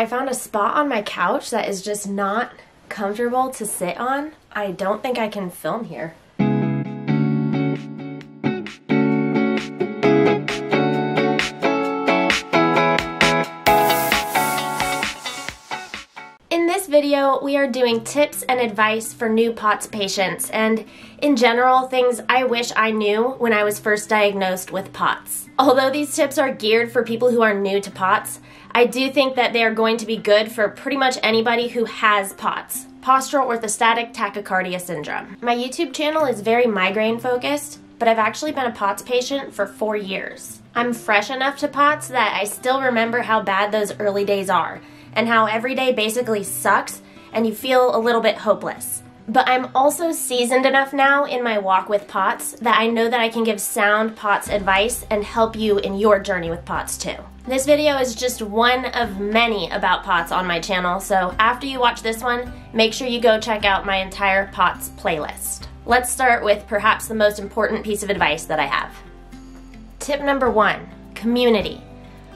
I found a spot on my couch that is just not comfortable to sit on. I don't think I can film here. We are doing tips and advice for new POTS patients and in general, things I wish I knew when I was first diagnosed with POTS. Although these tips are geared for people who are new to POTS, I do think that they are going to be good for pretty much anybody who has POTS, postural orthostatic tachycardia syndrome. My YouTube channel is very migraine focused, but I've actually been a POTS patient for four years. I'm fresh enough to POTS that I still remember how bad those early days are and how every day basically sucks and you feel a little bit hopeless. But I'm also seasoned enough now in my walk with POTS that I know that I can give sound POTS advice and help you in your journey with POTS too. This video is just one of many about POTS on my channel, so after you watch this one, make sure you go check out my entire POTS playlist. Let's start with perhaps the most important piece of advice that I have. Tip number one, community.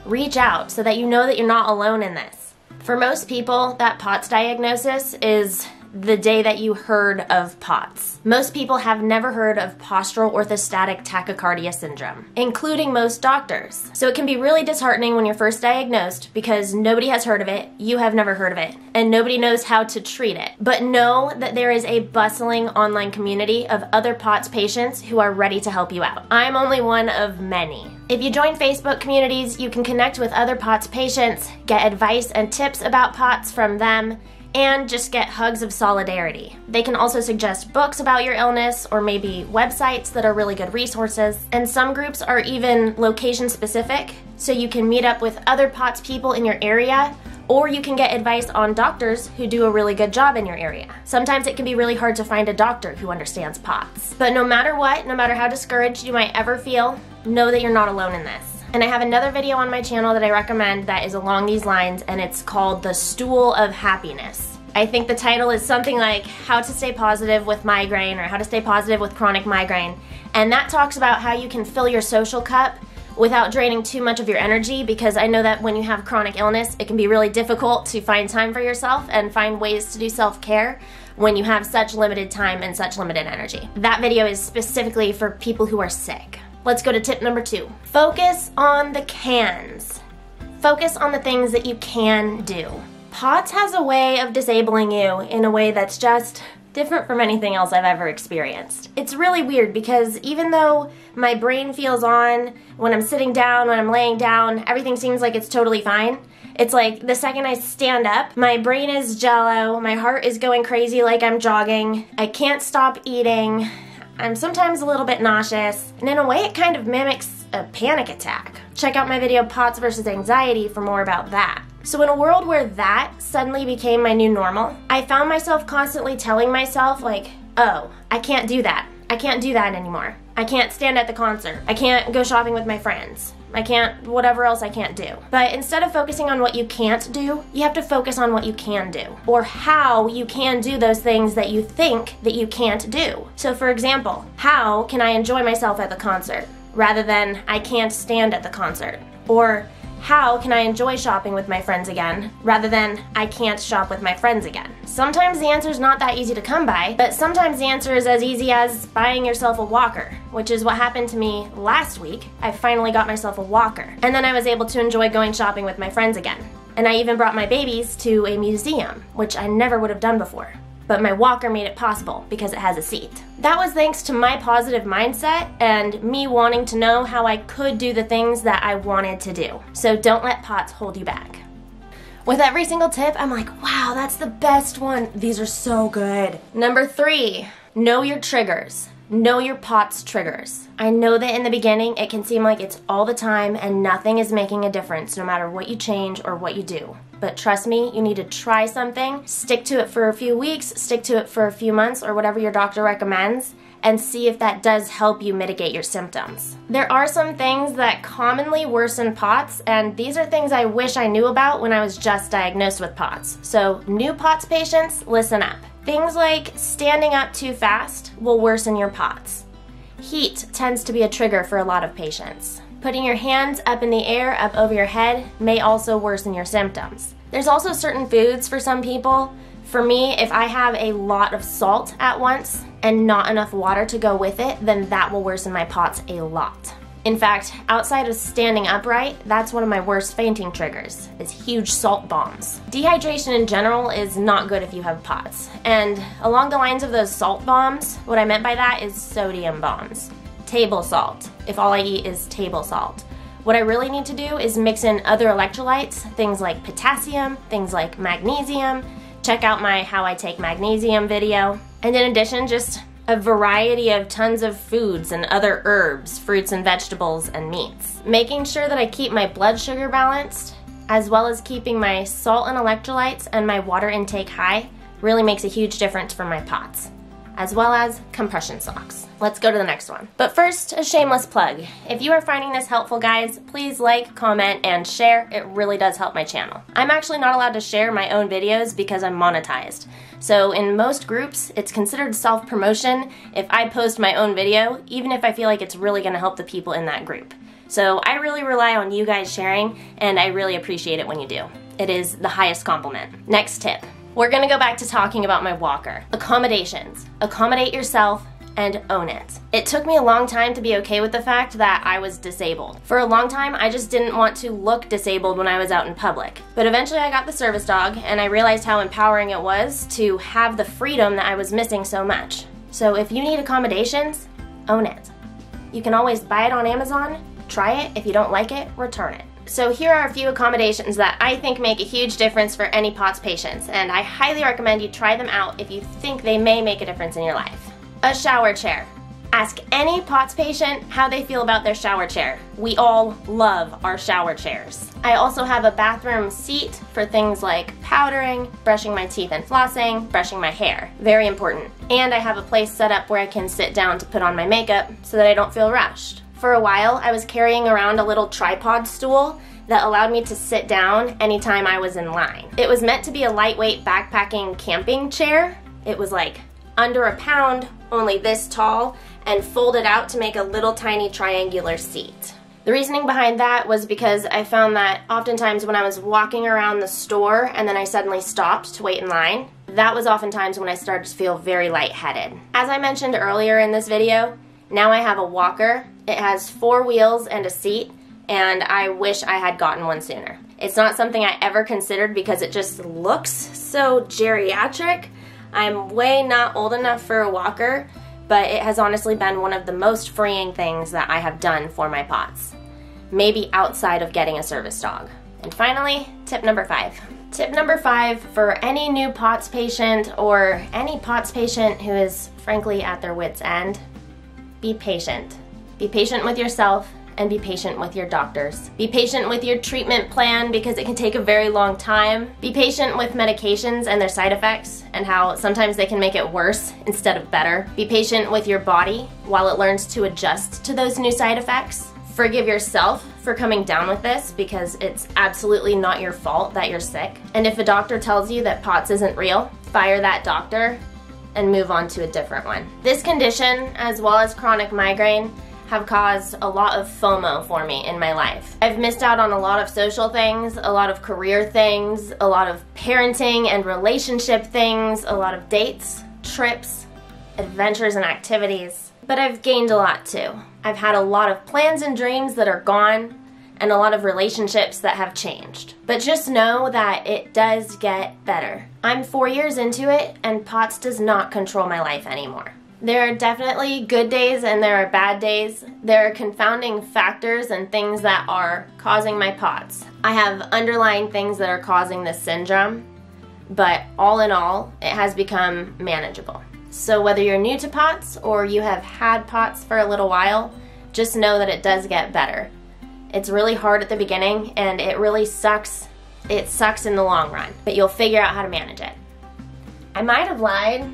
Reach out so that you know that you're not alone in this. For most people, that POTS diagnosis is the day that you heard of POTS. Most people have never heard of postural orthostatic tachycardia syndrome, including most doctors. So it can be really disheartening when you're first diagnosed because nobody has heard of it, you have never heard of it, and nobody knows how to treat it. But know that there is a bustling online community of other POTS patients who are ready to help you out. I'm only one of many. If you join Facebook communities, you can connect with other POTS patients, get advice and tips about POTS from them, and just get hugs of solidarity. They can also suggest books about your illness or maybe websites that are really good resources. And some groups are even location specific, so you can meet up with other POTS people in your area or you can get advice on doctors who do a really good job in your area. Sometimes it can be really hard to find a doctor who understands POTS. But no matter what, no matter how discouraged you might ever feel, know that you're not alone in this. And I have another video on my channel that I recommend that is along these lines and it's called The Stool of Happiness. I think the title is something like How to Stay Positive with Migraine or How to Stay Positive with Chronic Migraine. And that talks about how you can fill your social cup without draining too much of your energy because I know that when you have chronic illness, it can be really difficult to find time for yourself and find ways to do self-care when you have such limited time and such limited energy. That video is specifically for people who are sick. Let's go to tip number two. Focus on the cans. Focus on the things that you can do. POTS has a way of disabling you in a way that's just different from anything else I've ever experienced. It's really weird because even though my brain feels on when I'm sitting down, when I'm laying down, everything seems like it's totally fine. It's like the second I stand up, my brain is jello, my heart is going crazy like I'm jogging, I can't stop eating, I'm sometimes a little bit nauseous, and in a way it kind of mimics a panic attack. Check out my video POTS versus Anxiety for more about that. So in a world where that suddenly became my new normal, I found myself constantly telling myself like, oh, I can't do that. I can't do that anymore. I can't stand at the concert. I can't go shopping with my friends. I can't, whatever else I can't do. But instead of focusing on what you can't do, you have to focus on what you can do or how you can do those things that you think that you can't do. So for example, how can I enjoy myself at the concert rather than I can't stand at the concert? Or how can I enjoy shopping with my friends again rather than I can't shop with my friends again? Sometimes the answer is not that easy to come by, but sometimes the answer is as easy as buying yourself a walker, which is what happened to me last week. I finally got myself a walker, and then I was able to enjoy going shopping with my friends again. And I even brought my babies to a museum, which I never would have done before but my walker made it possible because it has a seat. That was thanks to my positive mindset and me wanting to know how I could do the things that I wanted to do. So don't let POTS hold you back. With every single tip, I'm like, wow, that's the best one. These are so good. Number three, know your triggers. Know your POTS triggers. I know that in the beginning it can seem like it's all the time and nothing is making a difference no matter what you change or what you do. But trust me, you need to try something, stick to it for a few weeks, stick to it for a few months or whatever your doctor recommends, and see if that does help you mitigate your symptoms. There are some things that commonly worsen POTS, and these are things I wish I knew about when I was just diagnosed with POTS. So, new POTS patients, listen up. Things like standing up too fast will worsen your POTS. Heat tends to be a trigger for a lot of patients. Putting your hands up in the air, up over your head, may also worsen your symptoms. There's also certain foods for some people. For me, if I have a lot of salt at once and not enough water to go with it, then that will worsen my POTS a lot. In fact, outside of standing upright, that's one of my worst fainting triggers, is huge salt bombs. Dehydration in general is not good if you have POTS. And along the lines of those salt bombs, what I meant by that is sodium bombs. Table salt, if all I eat is table salt. What I really need to do is mix in other electrolytes, things like potassium, things like magnesium. Check out my How I Take Magnesium video. And in addition, just a variety of tons of foods and other herbs, fruits and vegetables, and meats. Making sure that I keep my blood sugar balanced, as well as keeping my salt and electrolytes and my water intake high, really makes a huge difference for my POTS as well as compression socks. Let's go to the next one. But first, a shameless plug. If you are finding this helpful, guys, please like, comment, and share. It really does help my channel. I'm actually not allowed to share my own videos because I'm monetized. So in most groups, it's considered self-promotion if I post my own video, even if I feel like it's really gonna help the people in that group. So I really rely on you guys sharing, and I really appreciate it when you do. It is the highest compliment. Next tip. We're gonna go back to talking about my walker. Accommodations. Accommodate yourself and own it. It took me a long time to be okay with the fact that I was disabled. For a long time, I just didn't want to look disabled when I was out in public. But eventually I got the service dog and I realized how empowering it was to have the freedom that I was missing so much. So if you need accommodations, own it. You can always buy it on Amazon, try it, if you don't like it, return it. So here are a few accommodations that I think make a huge difference for any POTS patients, and I highly recommend you try them out if you think they may make a difference in your life. A shower chair. Ask any POTS patient how they feel about their shower chair. We all love our shower chairs. I also have a bathroom seat for things like powdering, brushing my teeth and flossing, brushing my hair. Very important. And I have a place set up where I can sit down to put on my makeup so that I don't feel rushed. For a while, I was carrying around a little tripod stool that allowed me to sit down anytime I was in line. It was meant to be a lightweight backpacking camping chair. It was like under a pound, only this tall, and folded out to make a little tiny triangular seat. The reasoning behind that was because I found that oftentimes when I was walking around the store and then I suddenly stopped to wait in line, that was oftentimes when I started to feel very lightheaded. As I mentioned earlier in this video, now I have a walker. It has four wheels and a seat, and I wish I had gotten one sooner. It's not something I ever considered because it just looks so geriatric. I'm way not old enough for a walker, but it has honestly been one of the most freeing things that I have done for my POTS. Maybe outside of getting a service dog. And finally, tip number five. Tip number five for any new POTS patient or any POTS patient who is frankly at their wits' end be patient. Be patient with yourself and be patient with your doctors. Be patient with your treatment plan because it can take a very long time. Be patient with medications and their side effects and how sometimes they can make it worse instead of better. Be patient with your body while it learns to adjust to those new side effects. Forgive yourself for coming down with this because it's absolutely not your fault that you're sick. And if a doctor tells you that POTS isn't real, fire that doctor and move on to a different one. This condition, as well as chronic migraine, have caused a lot of FOMO for me in my life. I've missed out on a lot of social things, a lot of career things, a lot of parenting and relationship things, a lot of dates, trips, adventures and activities. But I've gained a lot too. I've had a lot of plans and dreams that are gone and a lot of relationships that have changed. But just know that it does get better. I'm four years into it, and POTS does not control my life anymore. There are definitely good days and there are bad days. There are confounding factors and things that are causing my POTS. I have underlying things that are causing this syndrome, but all in all, it has become manageable. So whether you're new to POTS or you have had POTS for a little while, just know that it does get better. It's really hard at the beginning and it really sucks. It sucks in the long run, but you'll figure out how to manage it. I might have lied.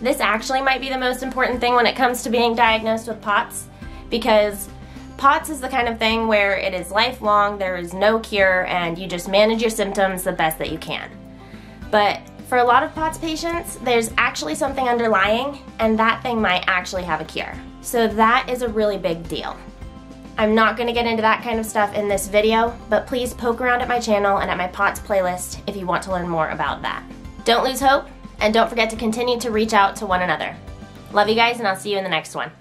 This actually might be the most important thing when it comes to being diagnosed with POTS because POTS is the kind of thing where it is lifelong, there is no cure, and you just manage your symptoms the best that you can. But for a lot of POTS patients, there's actually something underlying, and that thing might actually have a cure. So that is a really big deal. I'm not going to get into that kind of stuff in this video, but please poke around at my channel and at my POTS playlist if you want to learn more about that. Don't lose hope, and don't forget to continue to reach out to one another. Love you guys, and I'll see you in the next one.